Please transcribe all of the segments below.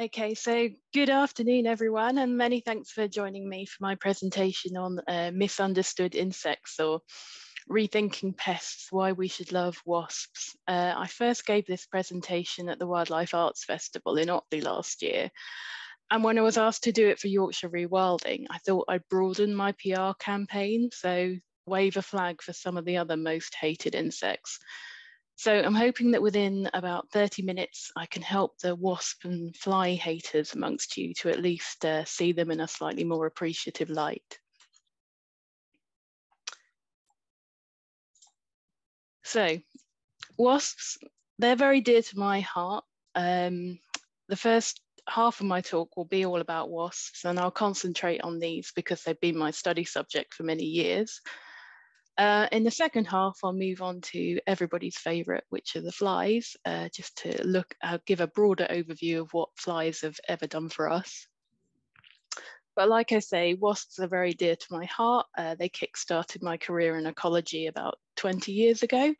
Okay, so good afternoon, everyone, and many thanks for joining me for my presentation on uh, misunderstood insects or rethinking pests, why we should love wasps. Uh, I first gave this presentation at the Wildlife Arts Festival in Otley last year. And when I was asked to do it for Yorkshire Rewilding, I thought I'd broaden my PR campaign, so wave a flag for some of the other most hated insects. So I'm hoping that within about 30 minutes, I can help the wasp and fly haters amongst you to at least uh, see them in a slightly more appreciative light. So wasps, they're very dear to my heart. Um, the first half of my talk will be all about wasps and I'll concentrate on these because they've been my study subject for many years. Uh, in the second half, I'll move on to everybody's favourite, which are the flies, uh, just to look, uh, give a broader overview of what flies have ever done for us. But like I say, wasps are very dear to my heart. Uh, they kick-started my career in ecology about 20 years ago.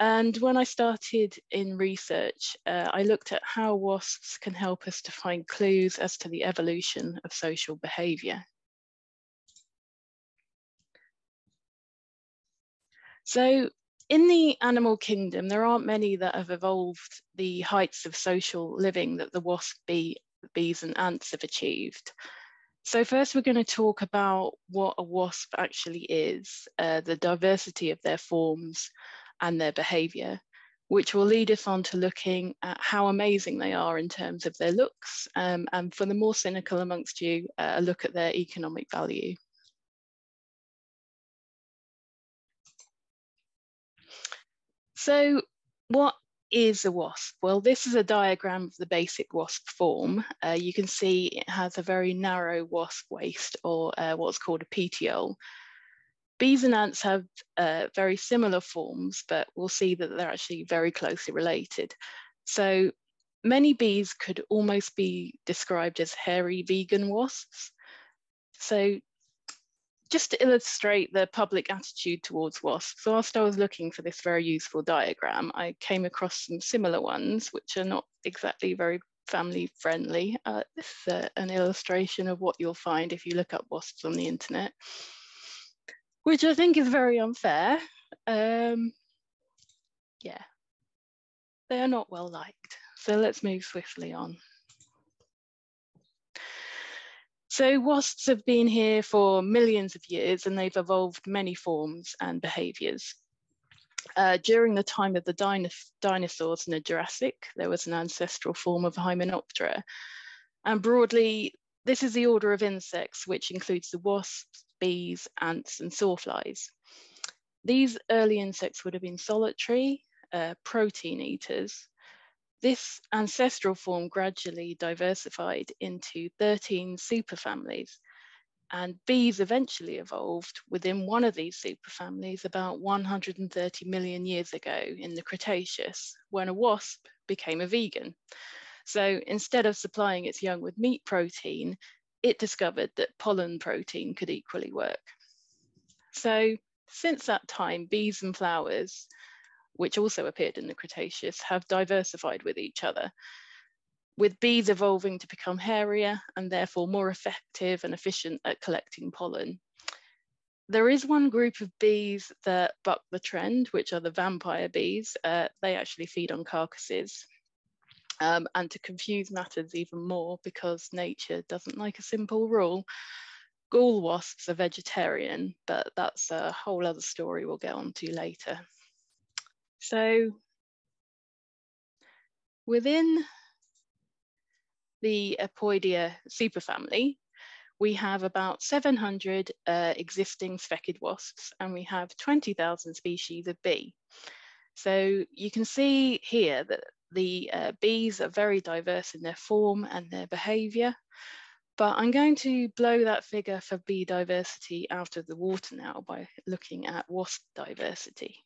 And when I started in research, uh, I looked at how wasps can help us to find clues as to the evolution of social behaviour. So in the animal kingdom, there aren't many that have evolved the heights of social living that the wasp bee, bees and ants have achieved. So first we're going to talk about what a wasp actually is, uh, the diversity of their forms and their behaviour, which will lead us on to looking at how amazing they are in terms of their looks, um, and for the more cynical amongst you, uh, a look at their economic value. So what is a wasp? Well, this is a diagram of the basic wasp form. Uh, you can see it has a very narrow wasp waist or uh, what's called a petiole. Bees and ants have uh, very similar forms, but we'll see that they're actually very closely related. So many bees could almost be described as hairy vegan wasps. So just to illustrate the public attitude towards wasps, whilst I was looking for this very useful diagram, I came across some similar ones, which are not exactly very family friendly. Uh, this is uh, an illustration of what you'll find if you look up wasps on the internet, which I think is very unfair. Um, yeah, they are not well liked. So let's move swiftly on. So wasps have been here for millions of years and they've evolved many forms and behaviours. Uh, during the time of the dinos dinosaurs in the Jurassic, there was an ancestral form of Hymenoptera. And broadly, this is the order of insects, which includes the wasps, bees, ants, and sawflies. These early insects would have been solitary, uh, protein eaters, this ancestral form gradually diversified into 13 superfamilies, and bees eventually evolved within one of these superfamilies about 130 million years ago in the Cretaceous, when a wasp became a vegan. So instead of supplying its young with meat protein, it discovered that pollen protein could equally work. So since that time, bees and flowers which also appeared in the Cretaceous, have diversified with each other, with bees evolving to become hairier and therefore more effective and efficient at collecting pollen. There is one group of bees that buck the trend, which are the vampire bees. Uh, they actually feed on carcasses. Um, and to confuse matters even more, because nature doesn't like a simple rule, gall wasps are vegetarian, but that's a whole other story we'll get on to later. So within the Apoidea superfamily, we have about 700 uh, existing sphecid wasps and we have 20,000 species of bee. So you can see here that the uh, bees are very diverse in their form and their behaviour, but I'm going to blow that figure for bee diversity out of the water now by looking at wasp diversity.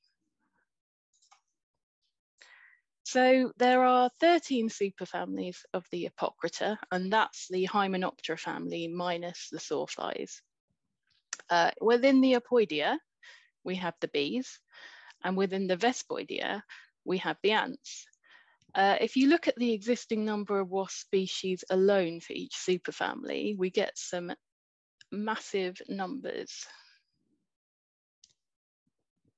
So there are 13 superfamilies of the Apocrita, and that's the Hymenoptera family minus the sawflies. Uh, within the Apoidea, we have the bees, and within the Vespoidea, we have the ants. Uh, if you look at the existing number of wasp species alone for each superfamily, we get some massive numbers.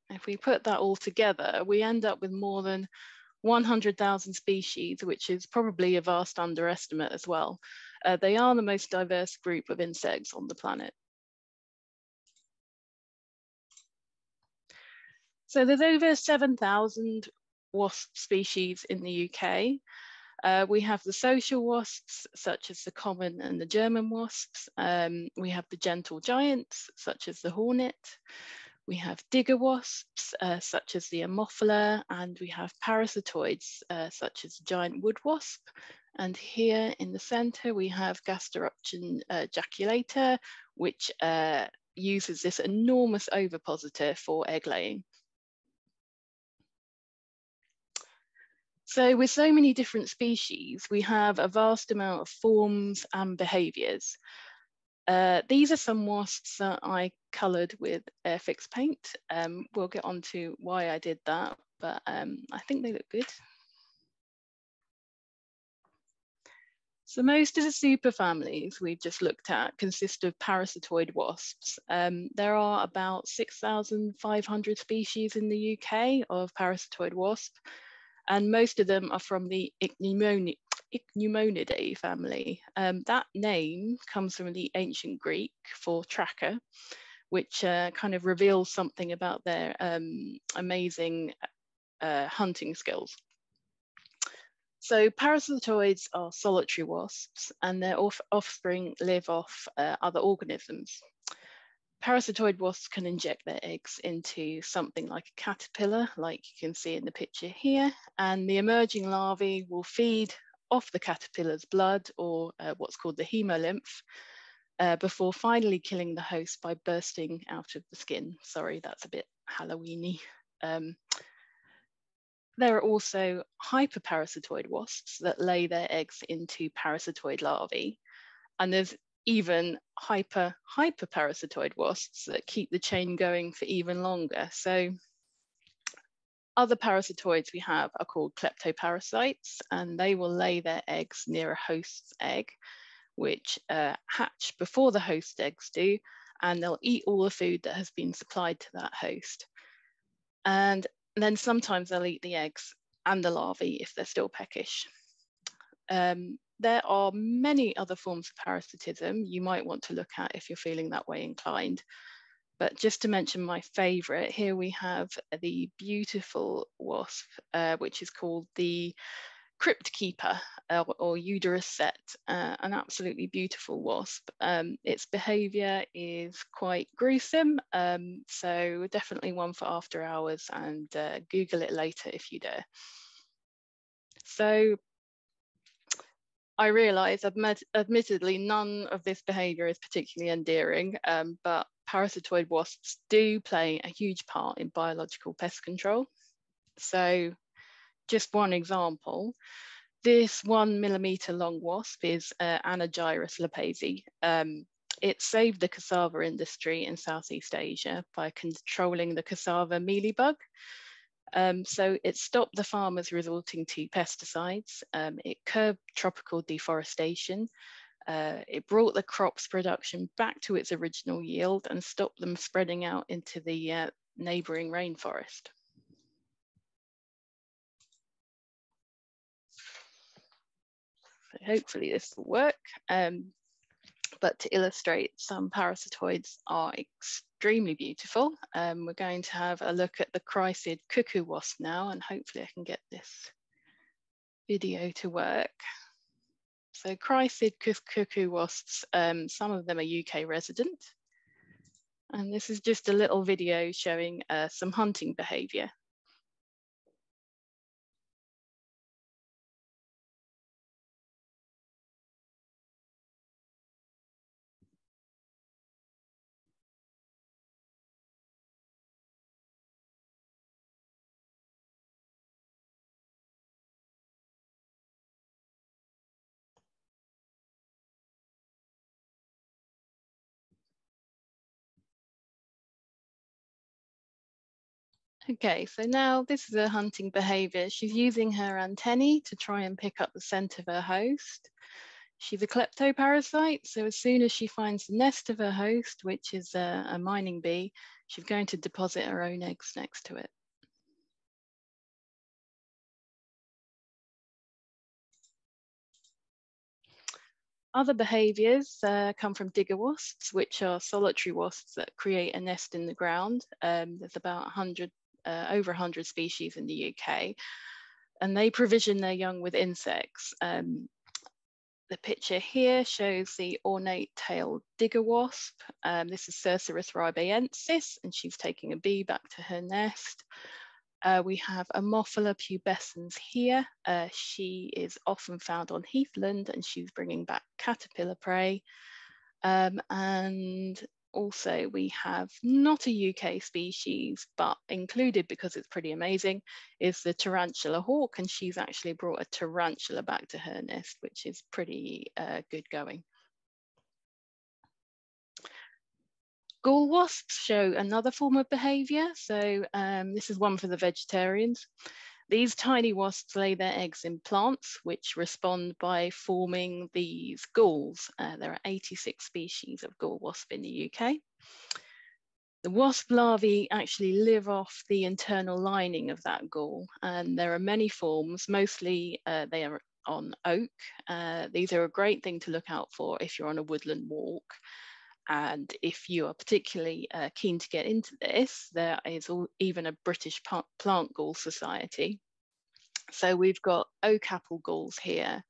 If we put that all together, we end up with more than 100,000 species, which is probably a vast underestimate as well. Uh, they are the most diverse group of insects on the planet. So there's over 7,000 wasp species in the UK. Uh, we have the social wasps, such as the common and the German wasps. Um, we have the gentle giants, such as the hornet. We have digger wasps, uh, such as the Ammophila, and we have parasitoids, uh, such as giant wood wasp. And here in the center, we have Gasteruption uh, jaculator, which uh, uses this enormous ovipositor for egg laying. So with so many different species, we have a vast amount of forms and behaviors. Uh, these are some wasps that I coloured with Airfix paint. Um, we'll get on to why I did that, but um, I think they look good. So most of the superfamilies we've just looked at consist of parasitoid wasps. Um, there are about 6,500 species in the UK of parasitoid wasp, and most of them are from the Ichneumonidae Ichneumonidae family. Um, that name comes from the ancient Greek for tracker, which uh, kind of reveals something about their um, amazing uh, hunting skills. So parasitoids are solitary wasps and their off offspring live off uh, other organisms. Parasitoid wasps can inject their eggs into something like a caterpillar, like you can see in the picture here, and the emerging larvae will feed off the caterpillar's blood or uh, what's called the hemolymph uh, before finally killing the host by bursting out of the skin. Sorry, that's a bit Halloweeny. Um, there are also hyperparasitoid wasps that lay their eggs into parasitoid larvae. And there's even hyper hyperparasitoid wasps that keep the chain going for even longer. So other parasitoids we have are called kleptoparasites, and they will lay their eggs near a host's egg, which uh, hatch before the host eggs do, and they'll eat all the food that has been supplied to that host. And then sometimes they'll eat the eggs and the larvae if they're still peckish. Um, there are many other forms of parasitism you might want to look at if you're feeling that way inclined. But just to mention my favorite, here we have the beautiful wasp, uh, which is called the crypt keeper uh, or Euderus set, uh, an absolutely beautiful wasp. Um, its behavior is quite gruesome, um, so definitely one for after hours and uh, Google it later if you dare. So I realise, admittedly, none of this behaviour is particularly endearing, um, but parasitoid wasps do play a huge part in biological pest control. So just one example, this one millimeter long wasp is uh, Anagyrus lopezi. Um, it saved the cassava industry in Southeast Asia by controlling the cassava mealybug. Um, so it stopped the farmers resorting to pesticides. Um, it curbed tropical deforestation uh, it brought the crop's production back to its original yield and stopped them spreading out into the uh, neighbouring rainforest. So hopefully this will work. Um, but to illustrate, some parasitoids are extremely beautiful. Um, we're going to have a look at the chrysid cuckoo wasp now, and hopefully I can get this video to work. So chrysid cuckoo wasps, um, some of them are UK resident. And this is just a little video showing uh, some hunting behaviour. Okay, so now this is a hunting behavior. She's using her antennae to try and pick up the scent of her host. She's a kleptoparasite, so as soon as she finds the nest of her host, which is a, a mining bee, she's going to deposit her own eggs next to it. Other behaviours uh, come from digger wasps, which are solitary wasps that create a nest in the ground. Um, there's about 100, uh, over 100 species in the UK, and they provision their young with insects. Um, the picture here shows the ornate-tailed digger wasp. Um, this is Cerceris rybyensis, and she's taking a bee back to her nest. Uh, we have Ammophila pubescens here. Uh, she is often found on heathland and she's bringing back caterpillar prey. Um, and also we have not a UK species, but included because it's pretty amazing, is the tarantula hawk. And she's actually brought a tarantula back to her nest, which is pretty uh, good going. Gall wasps show another form of behavior. So um, this is one for the vegetarians. These tiny wasps lay their eggs in plants, which respond by forming these galls. Uh, there are 86 species of gall wasp in the UK. The wasp larvae actually live off the internal lining of that gall, and there are many forms, mostly uh, they are on oak. Uh, these are a great thing to look out for if you're on a woodland walk. And if you are particularly uh, keen to get into this, there is all, even a British plant gall society. So we've got oak apple galls here.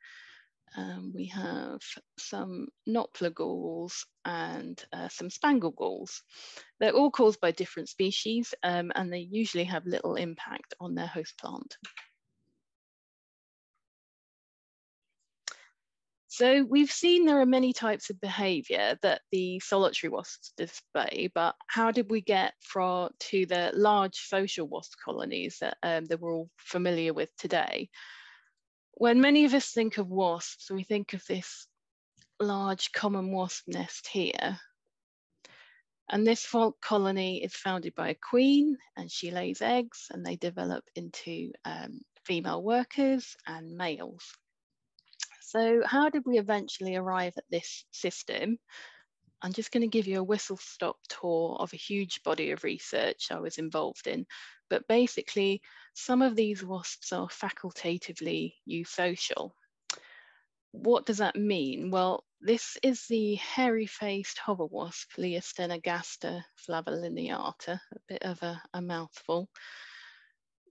Um, we have some knopper galls and uh, some spangle galls. They're all caused by different species um, and they usually have little impact on their host plant. So we've seen there are many types of behaviour that the solitary wasps display, but how did we get from to the large social wasp colonies that, um, that we're all familiar with today? When many of us think of wasps, we think of this large common wasp nest here. And this colony is founded by a queen and she lays eggs and they develop into um, female workers and males. So how did we eventually arrive at this system? I'm just going to give you a whistle stop tour of a huge body of research I was involved in. But basically, some of these wasps are facultatively eusocial. What does that mean? Well, this is the hairy-faced hover wasp, Liostenogaster flavolineata, a bit of a, a mouthful.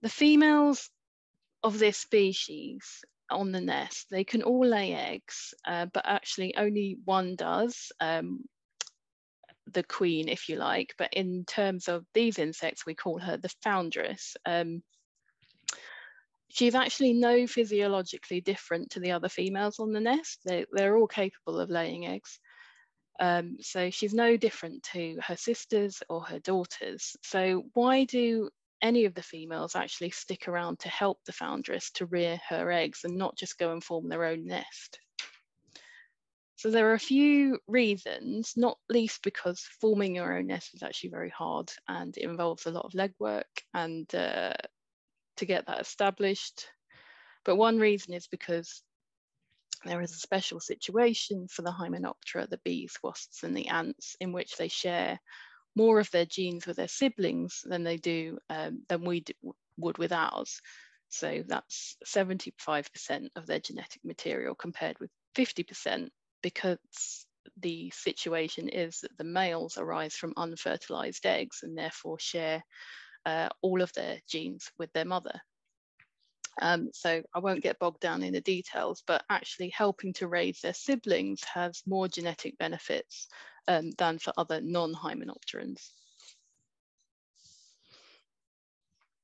The females of this species on the nest. They can all lay eggs, uh, but actually only one does, um, the queen, if you like. But in terms of these insects, we call her the foundress. Um, she's actually no physiologically different to the other females on the nest. They, they're all capable of laying eggs. Um, so she's no different to her sisters or her daughters. So why do any of the females actually stick around to help the foundress to rear her eggs and not just go and form their own nest. So there are a few reasons, not least because forming your own nest is actually very hard and it involves a lot of legwork and uh, to get that established. But one reason is because there is a special situation for the Hymenoptera, the bees, wasps and the ants in which they share more of their genes with their siblings than they do um, than we would with ours. So that's 75% of their genetic material compared with 50% because the situation is that the males arise from unfertilized eggs and therefore share uh, all of their genes with their mother. Um, so I won't get bogged down in the details, but actually helping to raise their siblings has more genetic benefits um, than for other non-hymenopterans.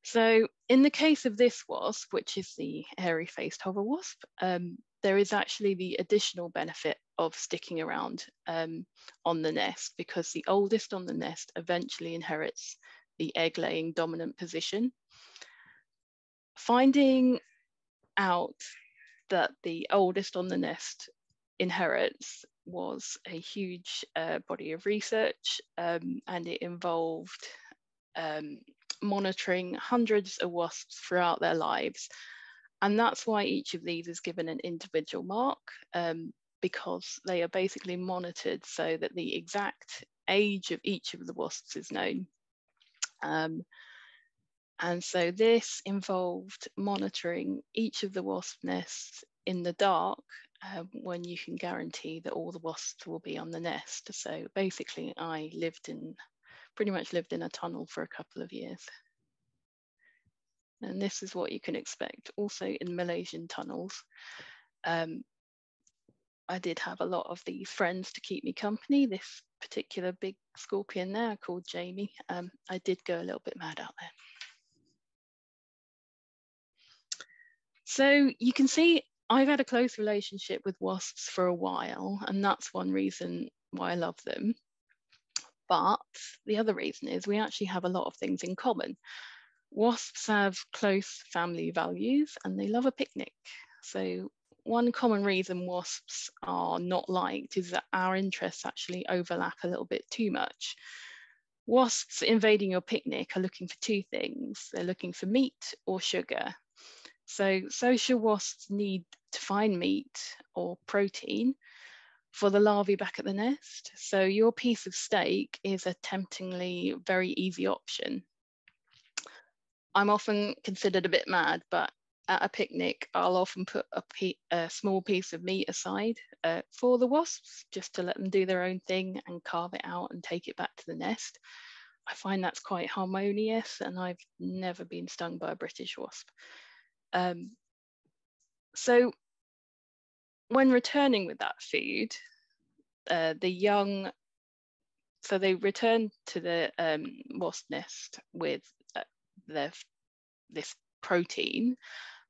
So in the case of this wasp, which is the hairy-faced hover wasp, um, there is actually the additional benefit of sticking around um, on the nest because the oldest on the nest eventually inherits the egg-laying dominant position. Finding out that the oldest on the nest inherits was a huge uh, body of research um, and it involved um, monitoring hundreds of wasps throughout their lives. And that's why each of these is given an individual mark um, because they are basically monitored so that the exact age of each of the wasps is known. Um, and so this involved monitoring each of the wasp nests in the dark um, when you can guarantee that all the wasps will be on the nest. So basically I lived in, pretty much lived in a tunnel for a couple of years. And this is what you can expect also in Malaysian tunnels. Um, I did have a lot of these friends to keep me company. This particular big scorpion there called Jamie. Um, I did go a little bit mad out there. So you can see I've had a close relationship with wasps for a while, and that's one reason why I love them. But the other reason is we actually have a lot of things in common. Wasps have close family values and they love a picnic. So one common reason wasps are not liked is that our interests actually overlap a little bit too much. Wasps invading your picnic are looking for two things. They're looking for meat or sugar. So social wasps need to find meat or protein for the larvae back at the nest. So your piece of steak is a temptingly very easy option. I'm often considered a bit mad, but at a picnic, I'll often put a, a small piece of meat aside uh, for the wasps, just to let them do their own thing and carve it out and take it back to the nest. I find that's quite harmonious, and I've never been stung by a British wasp. Um, so when returning with that food, uh, the young, so they return to the um, wasp nest with uh, their, this protein.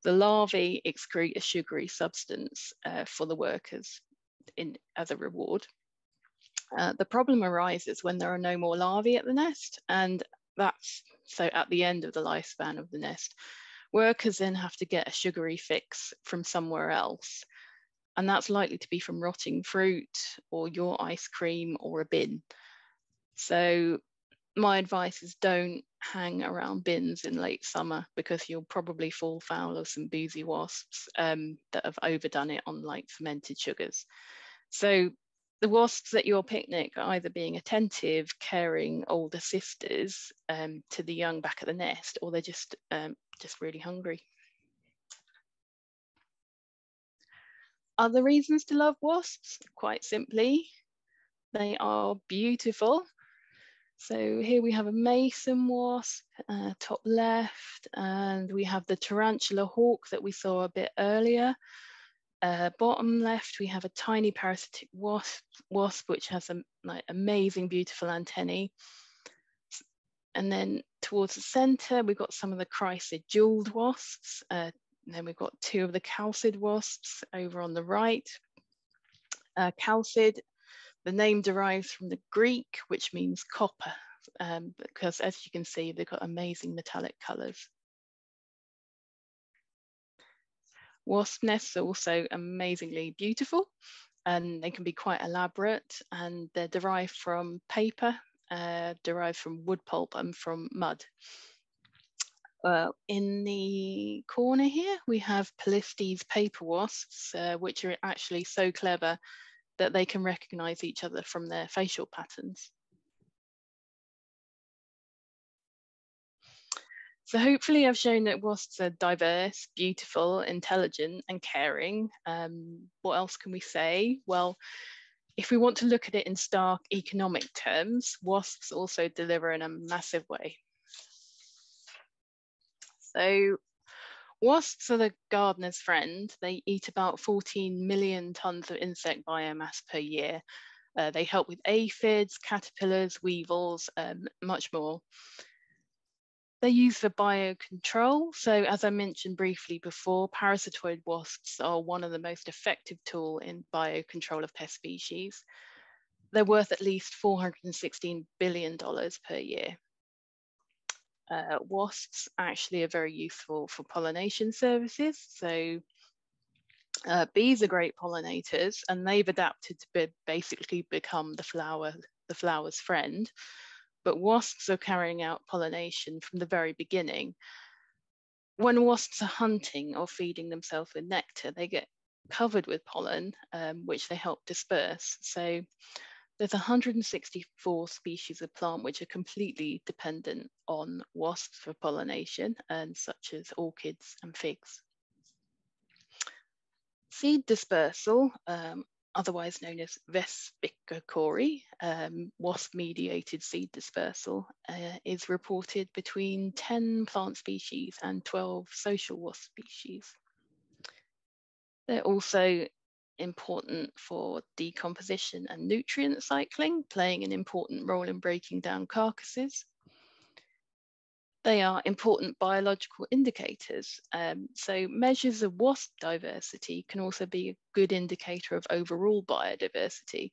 The larvae excrete a sugary substance uh, for the workers in, as a reward. Uh, the problem arises when there are no more larvae at the nest, and that's so at the end of the lifespan of the nest. Workers then have to get a sugary fix from somewhere else and that's likely to be from rotting fruit or your ice cream or a bin. So my advice is don't hang around bins in late summer because you'll probably fall foul of some boozy wasps um, that have overdone it on like fermented sugars. So the wasps at your picnic are either being attentive, caring older sisters um, to the young back at the nest, or they're just um, just really hungry. Other reasons to love wasps, quite simply, they are beautiful. So here we have a mason wasp, uh, top left, and we have the tarantula hawk that we saw a bit earlier. Uh, bottom left, we have a tiny parasitic wasp, wasp which has a like, amazing, beautiful antennae. And then towards the center, we've got some of the chrysid jeweled wasps, uh, and then we've got two of the chalcid wasps over on the right. Uh, chalcid, the name derives from the Greek, which means copper, um, because as you can see, they've got amazing metallic colors. Wasp nests are also amazingly beautiful and they can be quite elaborate and they're derived from paper, uh, derived from wood pulp and from mud. Uh, in the corner here, we have Polistes paper wasps, uh, which are actually so clever that they can recognize each other from their facial patterns. So hopefully I've shown that wasps are diverse, beautiful, intelligent and caring. Um, what else can we say? Well, if we want to look at it in stark economic terms, wasps also deliver in a massive way. So wasps are the gardener's friend. They eat about 14 million tons of insect biomass per year. Uh, they help with aphids, caterpillars, weevils, um, much more. They use for biocontrol. So as I mentioned briefly before, parasitoid wasps are one of the most effective tool in biocontrol of pest species. They're worth at least $416 billion per year uh, wasps actually are very useful for pollination services. So uh, bees are great pollinators and they've adapted to be basically become the flower, the flower's friend. But wasps are carrying out pollination from the very beginning. When wasps are hunting or feeding themselves with nectar, they get covered with pollen, um, which they help disperse. So there's 164 species of plant which are completely dependent on wasps for pollination, and such as orchids and figs. Seed dispersal, um, otherwise known as vespicochory, um, wasp-mediated seed dispersal, uh, is reported between 10 plant species and 12 social wasp species. They're also important for decomposition and nutrient cycling, playing an important role in breaking down carcasses. They are important biological indicators. Um, so measures of wasp diversity can also be a good indicator of overall biodiversity.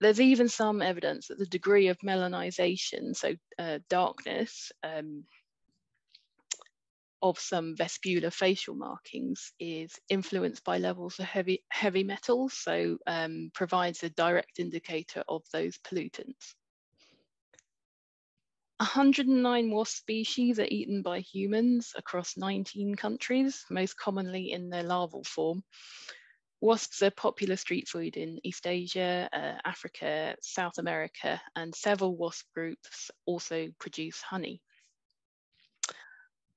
There's even some evidence that the degree of melanisation, so uh, darkness, um, of some vespular facial markings is influenced by levels of heavy, heavy metals, so um, provides a direct indicator of those pollutants. 109 wasp species are eaten by humans across 19 countries, most commonly in their larval form. Wasps are popular street food in East Asia, uh, Africa, South America, and several wasp groups also produce honey.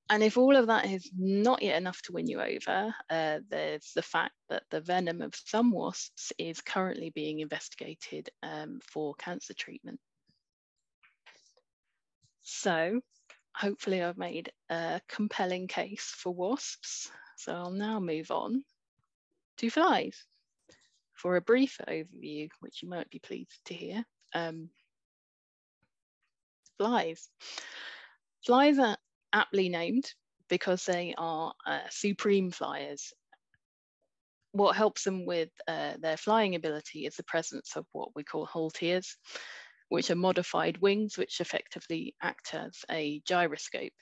And if all of that is not yet enough to win you over, uh, there's the fact that the venom of some wasps is currently being investigated um, for cancer treatment. So hopefully I've made a compelling case for wasps. So I'll now move on to flies for a brief overview, which you might be pleased to hear. Um, flies. Flies are aptly named because they are uh, supreme flyers. What helps them with uh, their flying ability is the presence of what we call halteres, which are modified wings which effectively act as a gyroscope.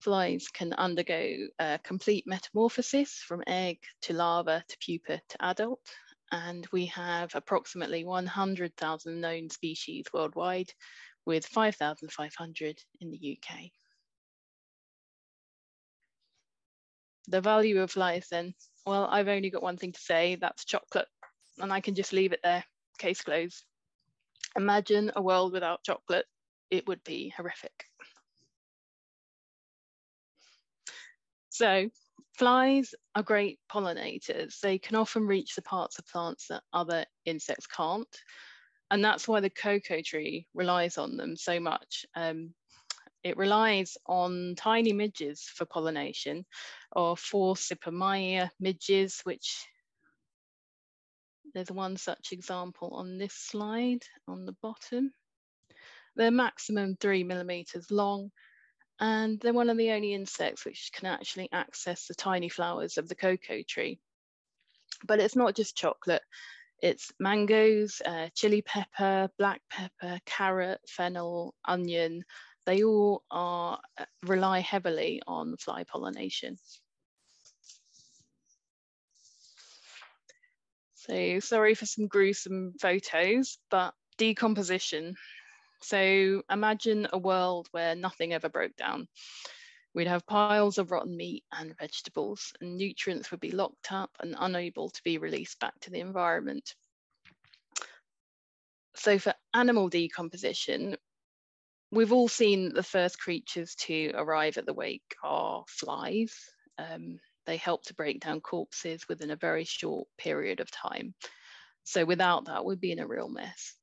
Flies can undergo a complete metamorphosis from egg to larva to pupa to adult, and we have approximately 100,000 known species worldwide, with 5,500 in the UK. The value of flies then, well, I've only got one thing to say, that's chocolate, and I can just leave it there, case closed. Imagine a world without chocolate, it would be horrific. So flies are great pollinators. They can often reach the parts of plants that other insects can't. And that's why the cocoa tree relies on them so much. Um, it relies on tiny midges for pollination or Forcipomyia midges, which there's one such example on this slide on the bottom. They're maximum three millimeters long, and they're one of the only insects which can actually access the tiny flowers of the cocoa tree. But it's not just chocolate. It's mangoes, uh, chili pepper, black pepper, carrot, fennel, onion. They all are uh, rely heavily on fly pollination. So sorry for some gruesome photos, but decomposition. So imagine a world where nothing ever broke down. We'd have piles of rotten meat and vegetables, and nutrients would be locked up and unable to be released back to the environment. So for animal decomposition, we've all seen the first creatures to arrive at the wake are flies. Um, they help to break down corpses within a very short period of time. So without that, we'd be in a real mess.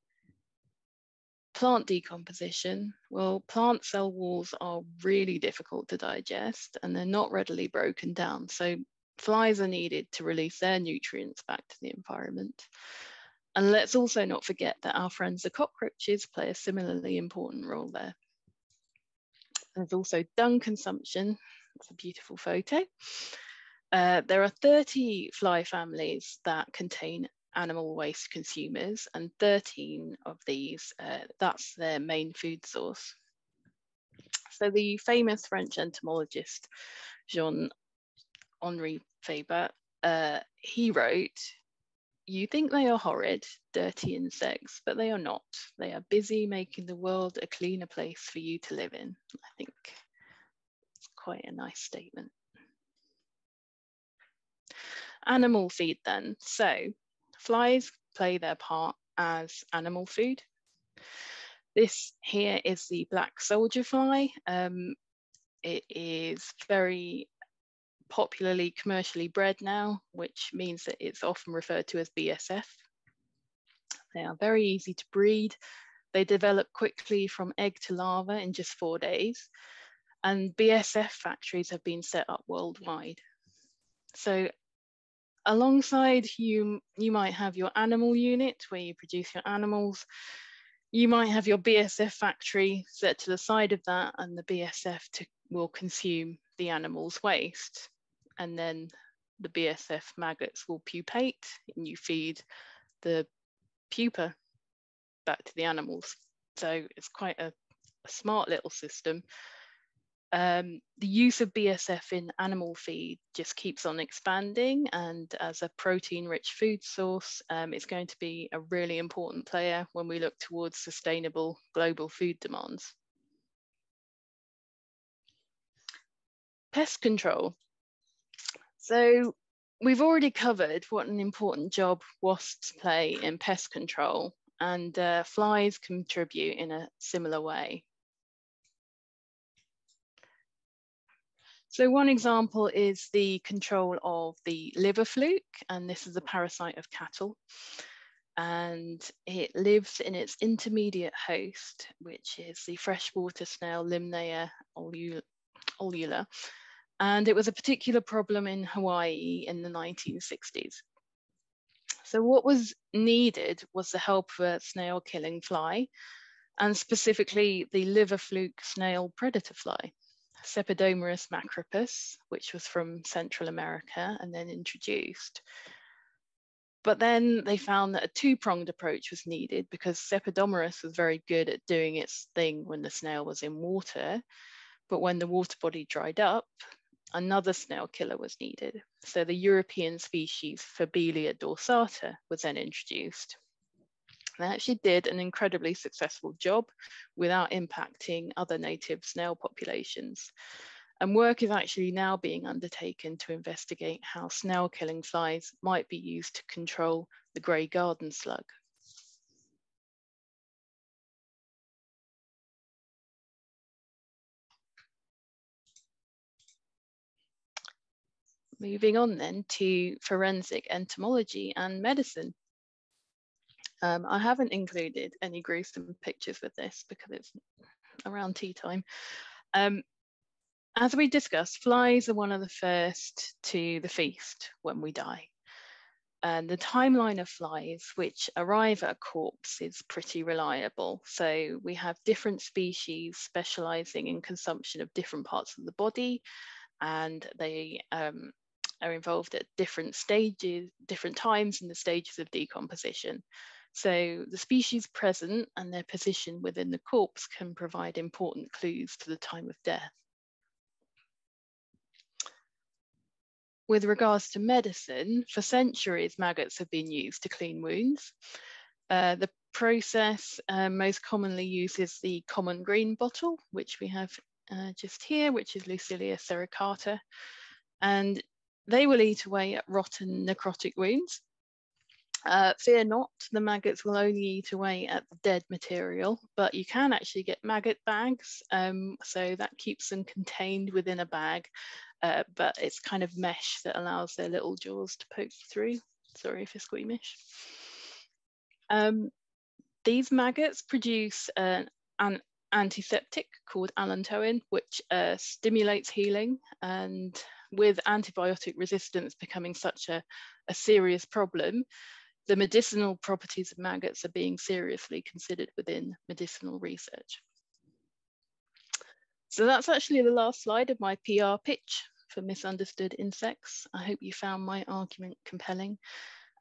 Plant decomposition, well, plant cell walls are really difficult to digest and they're not readily broken down. So flies are needed to release their nutrients back to the environment. And let's also not forget that our friends the cockroaches play a similarly important role there. There's also dung consumption. It's a beautiful photo. Uh, there are 30 fly families that contain animal waste consumers and 13 of these, uh, that's their main food source. So the famous French entomologist Jean-Henri Fabre, uh, he wrote, you think they are horrid, dirty insects, but they are not. They are busy making the world a cleaner place for you to live in. I think it's quite a nice statement. Animal feed then. So flies play their part as animal food. This here is the black soldier fly. Um, it is very popularly commercially bred now, which means that it's often referred to as BSF. They are very easy to breed. They develop quickly from egg to larva in just four days. And BSF factories have been set up worldwide. So alongside you, you might have your animal unit where you produce your animals. You might have your BSF factory set to the side of that and the BSF to, will consume the animal's waste and then the BSF maggots will pupate and you feed the pupa back to the animals. So it's quite a, a smart little system. Um, the use of BSF in animal feed just keeps on expanding and as a protein rich food source, um, it's going to be a really important player when we look towards sustainable global food demands. Pest control. So we've already covered what an important job wasps play in pest control and uh, flies contribute in a similar way. So one example is the control of the liver fluke, and this is a parasite of cattle. And it lives in its intermediate host, which is the freshwater snail Lymnaea ollula, and it was a particular problem in Hawaii in the 1960s. So what was needed was the help of a snail killing fly, and specifically the liver fluke snail predator fly, Sepedomerus macropus, which was from Central America and then introduced. But then they found that a two-pronged approach was needed because Sepedomerus was very good at doing its thing when the snail was in water. But when the water body dried up, another snail killer was needed. So the European species Pherbellia dorsata was then introduced. They actually did an incredibly successful job without impacting other native snail populations. And work is actually now being undertaken to investigate how snail killing flies might be used to control the grey garden slug. Moving on then to forensic entomology and medicine. Um, I haven't included any gruesome pictures with this because it's around tea time. Um, as we discussed, flies are one of the first to the feast when we die. And the timeline of flies which arrive at a corpse is pretty reliable. So we have different species specializing in consumption of different parts of the body, and they um, are involved at different stages, different times in the stages of decomposition. So the species present and their position within the corpse can provide important clues to the time of death. With regards to medicine, for centuries, maggots have been used to clean wounds. Uh, the process uh, most commonly uses the common green bottle, which we have uh, just here, which is Lucilia sericata. And they will eat away at rotten necrotic wounds. Uh, fear not, the maggots will only eat away at the dead material, but you can actually get maggot bags. Um, so that keeps them contained within a bag, uh, but it's kind of mesh that allows their little jaws to poke through. Sorry if you're squeamish. Um, these maggots produce an, an antiseptic called allantoin, which uh, stimulates healing and with antibiotic resistance becoming such a, a serious problem, the medicinal properties of maggots are being seriously considered within medicinal research. So that's actually the last slide of my PR pitch for misunderstood insects. I hope you found my argument compelling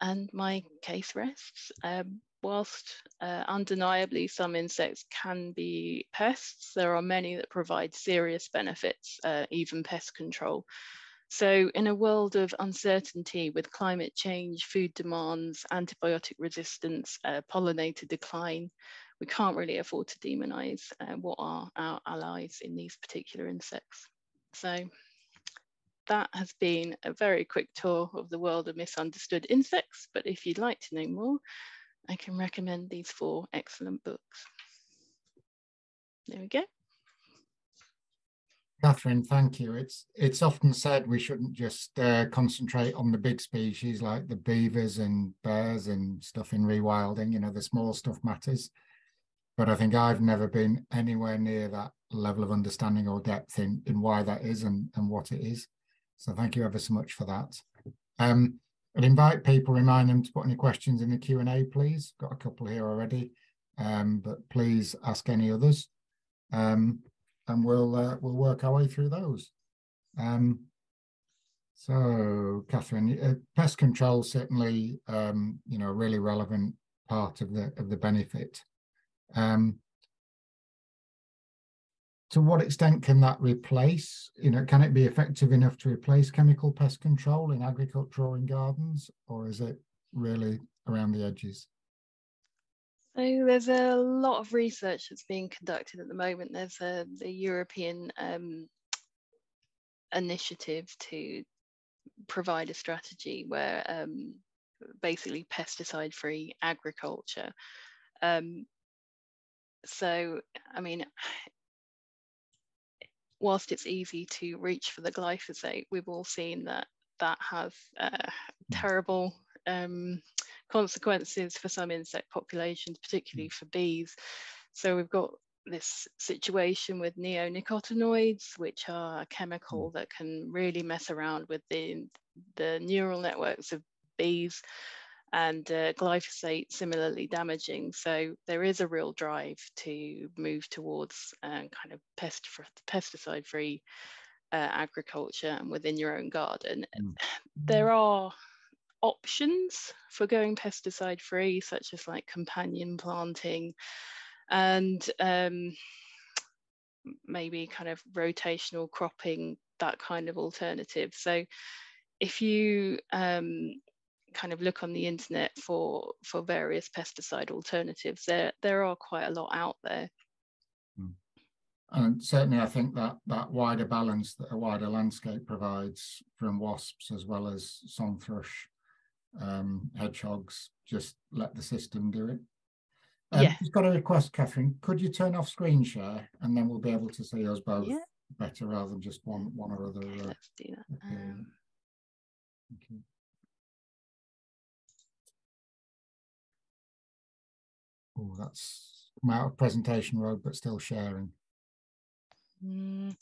and my case rests. Um, whilst uh, undeniably some insects can be pests, there are many that provide serious benefits, uh, even pest control So in a world of uncertainty with climate change, food demands, antibiotic resistance, uh, pollinator decline, we can't really afford to demonize uh, what are our allies in these particular insects. So that has been a very quick tour of the world of misunderstood insects, but if you'd like to know more, I can recommend these four excellent books. There we go. Catherine, thank you. It's it's often said we shouldn't just uh, concentrate on the big species like the beavers and bears and stuff in rewilding. You know, the small stuff matters. But I think I've never been anywhere near that level of understanding or depth in, in why that is and, and what it is. So thank you ever so much for that. Um, I'd invite people, remind them to put any questions in the Q&A, please. Got a couple here already, um, but please ask any others. Um, and we'll uh, we'll work our way through those. Um, so, Catherine, uh, pest control certainly, um, you know, a really relevant part of the of the benefit. Um, to what extent can that replace, you know, can it be effective enough to replace chemical pest control in agriculture or in gardens, or is it really around the edges? So there's a lot of research that's being conducted at the moment. There's a the European um, initiative to provide a strategy where um, basically pesticide-free agriculture. Um, so, I mean, whilst it's easy to reach for the glyphosate, we've all seen that that has uh, hmm. terrible um, consequences for some insect populations, particularly for bees. So we've got this situation with neonicotinoids, which are a chemical hmm. that can really mess around with the, the neural networks of bees and uh, glyphosate similarly damaging. So there is a real drive to move towards uh, kind of pest pesticide free uh, agriculture and within your own garden. Mm. There are options for going pesticide free, such as like companion planting and um, maybe kind of rotational cropping, that kind of alternative. So if you um, kind of look on the internet for for various pesticide alternatives, there there are quite a lot out there. Hmm. And certainly, I think that that wider balance that a wider landscape provides from wasps as well as song thrush, um, hedgehogs, just let the system do it. Um, yeah. Just got a request, Catherine. Could you turn off screen share, and then we'll be able to see us both yeah. better rather than just one one or other. Okay, uh, let's do that. Um... Thank. Oh, that's I'm out of presentation mode, but still sharing. Mm,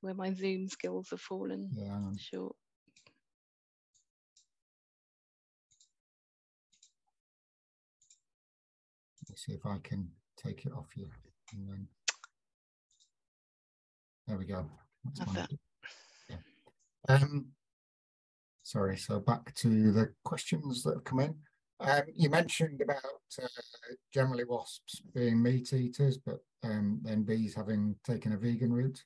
where my Zoom skills have fallen yeah. short. See if I can take it off you. Then there we go. That's yeah. Um, sorry, so back to the questions that have come in. Um, you mentioned about uh, generally wasps being meat eaters, but um, then bees having taken a vegan route.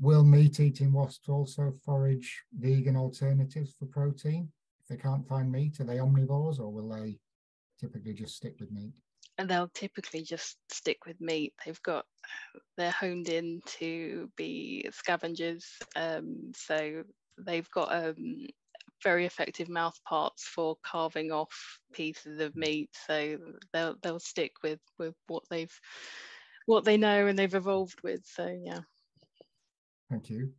Will meat eating wasps also forage vegan alternatives for protein? If they can't find meat, are they omnivores or will they typically just stick with meat? And they'll typically just stick with meat. They've got, they're honed in to be scavengers. Um, so they've got um, very effective mouth parts for carving off pieces of meat. So they'll they'll stick with with what they've what they know and they've evolved with. So yeah. Thank you.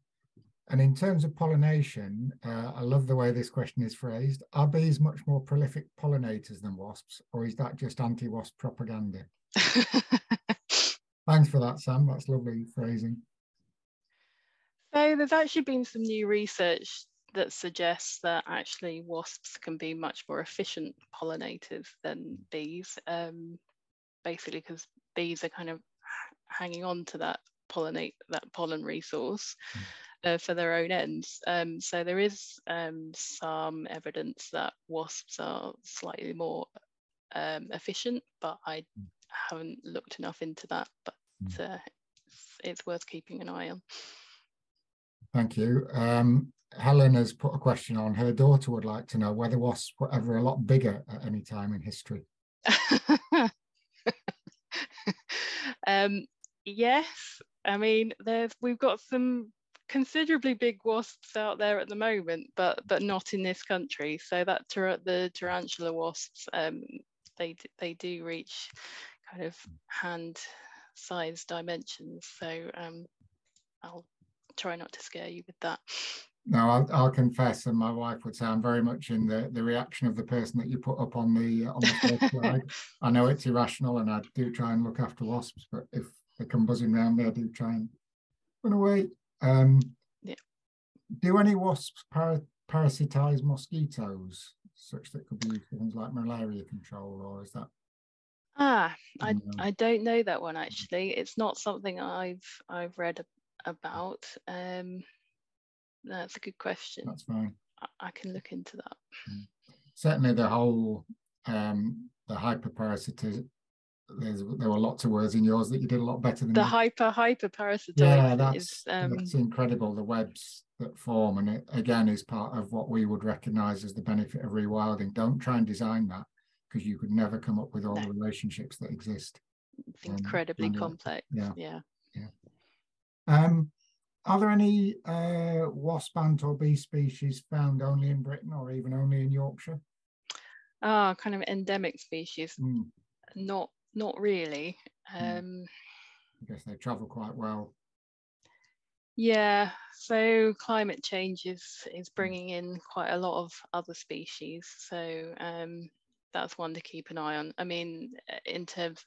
And in terms of pollination, uh, I love the way this question is phrased. Are bees much more prolific pollinators than wasps, or is that just anti-wasp propaganda? Thanks for that, Sam. That's lovely phrasing. So there's actually been some new research that suggests that actually wasps can be much more efficient pollinators than bees, um, basically because bees are kind of hanging on to that pollinate that pollen resource mm. Uh, for their own ends. Um, so there is um, some evidence that wasps are slightly more um, efficient, but I mm. haven't looked enough into that. But mm. uh, it's, it's worth keeping an eye on. Thank you. Um, Helen has put a question on. Her daughter would like to know whether wasps were ever a lot bigger at any time in history. um, yes, I mean, there's we've got some considerably big wasps out there at the moment, but but not in this country. So that the tarantula wasps, um, they they do reach kind of hand size dimensions. So um, I'll try not to scare you with that. No, I'll, I'll, confess, and my wife would say I'm very much in the, the reaction of the person that you put up on the on the first slide. I know it's irrational, and I do try and look after wasps, but if they come buzzing around me, I do try and run away. Um, yeah. Do any wasps para parasitize mosquitoes, such that could be used for things like malaria control, or is that? Ah, I I don't know that one actually. It's not something I've I've read about. Um, that's a good question. That's fine. I, I can look into that. Mm. Certainly, the whole um, the hyperparasitism. There's, there were lots of words in yours that you did a lot better than the me. hyper hyper parasitism. Yeah, that's, is, um, that's incredible. The webs that form, and it again is part of what we would recognise as the benefit of rewilding. Don't try and design that because you could never come up with all no. the relationships that exist. It's incredibly um, complex. Yeah. Yeah. Yeah. Um, are there any uh, wasp ant or bee species found only in Britain or even only in Yorkshire? Ah, oh, kind of endemic species. Mm. Not, not really. Mm. Um, I guess they travel quite well. Yeah, so climate change is is hmm. bringing in quite a lot of other species. So um, that's one to keep an eye on. I mean, in terms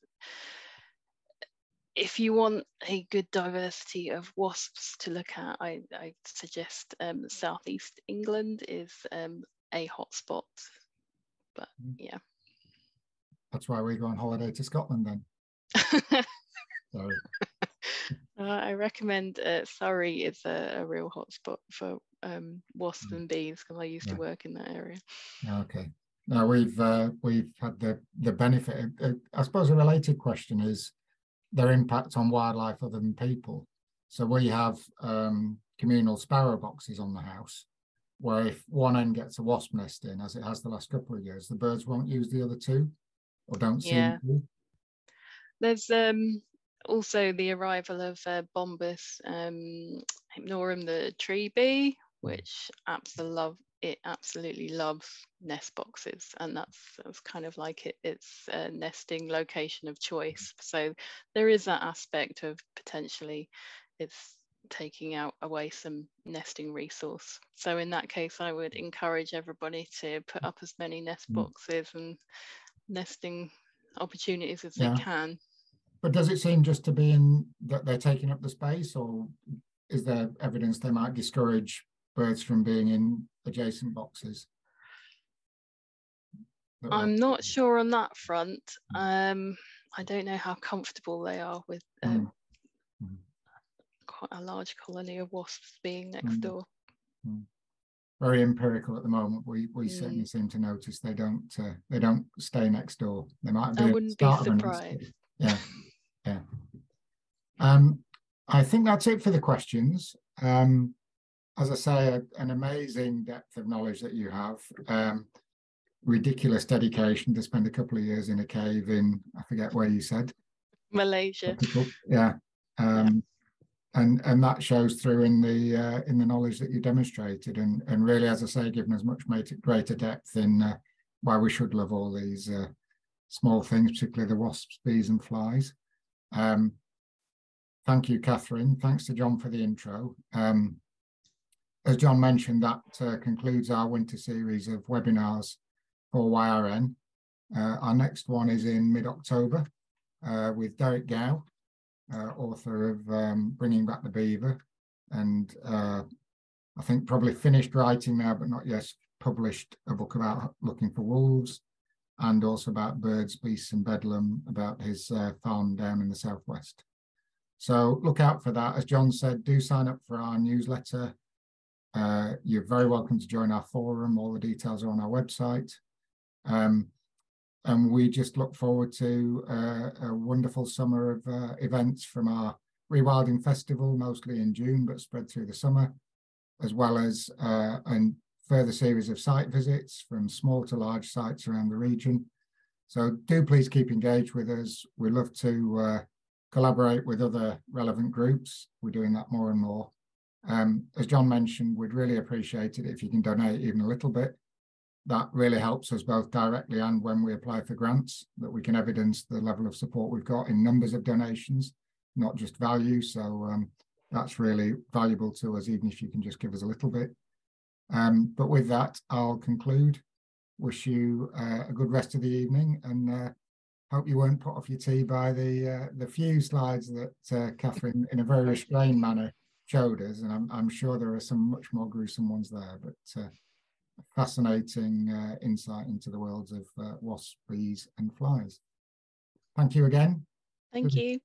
if you want a good diversity of wasps to look at, I, I suggest um, southeast England is um, a hotspot. But mm. yeah. That's why we go on holiday to Scotland then. uh, I recommend uh, Surrey is a, a real hotspot for um, wasps mm. and bees because I used yeah. to work in that area. Okay. Now we've uh, we've had the the benefit. Uh, I suppose a related question is their impact on wildlife other than people. So we have um, communal sparrow boxes on the house, where if one end gets a wasp nest in, as it has the last couple of years, the birds won't use the other two, or don't yeah. seem to. There's um, also the arrival of uh, Bombus um, hypnorum, the tree bee, which absolutely it absolutely loves nest boxes and that's, that's kind of like it, its a nesting location of choice so there is that aspect of potentially it's taking out away some nesting resource so in that case i would encourage everybody to put up as many nest mm. boxes and nesting opportunities as yeah. they can but does it seem just to be in that they're taking up the space or is there evidence they might discourage birds from being in adjacent boxes? I'm not sure on that front. Hmm. Um, I don't know how comfortable they are with um, mm. quite a large colony of wasps being next mm. door. Mm. Very empirical at the moment. We we certainly hmm. seem to notice they don't uh, they don't stay next door. They might be. I wouldn't be surprised. Yeah, yeah. Um, I think that's it for the questions. Um, as I say, a, an amazing depth of knowledge that you have. Um, ridiculous dedication to spend a couple of years in a cave in I forget where you said Malaysia. Yeah, um, yeah. And and that shows through in the uh, in the knowledge that you demonstrated, and and really, as I say, given us much greater depth in uh, why we should love all these uh, small things, particularly the wasps, bees, and flies. Um, thank you, Catherine. Thanks to John for the intro. Um, as John mentioned, that uh, concludes our winter series of webinars for YRN. Uh, our next one is in mid-October uh, with Derek Gow, uh, author of um, Bringing Back the Beaver, and uh, I think probably finished writing now, but not yet published a book about looking for wolves, and also about birds, beasts, and bedlam, about his uh, farm down in the southwest. So look out for that. As John said, do sign up for our newsletter uh, you're very welcome to join our forum. All the details are on our website. Um, and we just look forward to uh, a wonderful summer of uh, events from our Rewilding Festival, mostly in June, but spread through the summer, as well as uh, a further series of site visits from small to large sites around the region. So do please keep engaged with us. We love to uh, collaborate with other relevant groups. We're doing that more and more. Um, as John mentioned, we'd really appreciate it if you can donate even a little bit. That really helps us both directly and when we apply for grants, that we can evidence the level of support we've got in numbers of donations, not just value. So um, that's really valuable to us, even if you can just give us a little bit. Um, but with that, I'll conclude. Wish you uh, a good rest of the evening and uh, hope you weren't put off your tea by the uh, the few slides that uh, Catherine, in a very restrained manner, showed us. And I'm, I'm sure there are some much more gruesome ones there, but uh, fascinating uh, insight into the worlds of wasps, bees, and flies. Thank you again. Thank you.